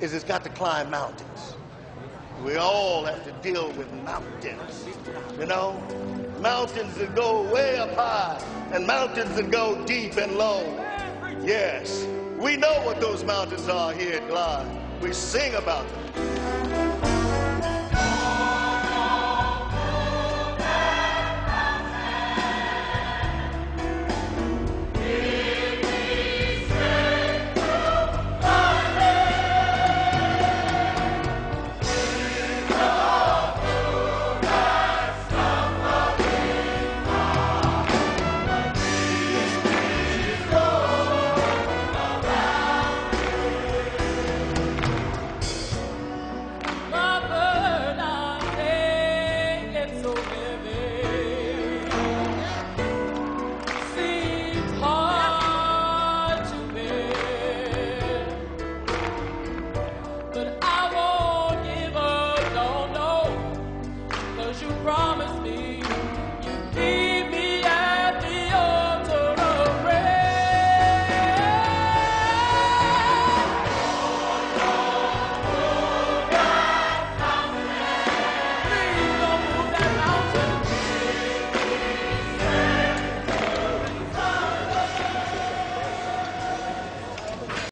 is it's got to climb mountains. We all have to deal with mountains, you know? Mountains that go way up high and mountains that go deep and low. Yes, we know what those mountains are here at Glide. We sing about them. you wrong.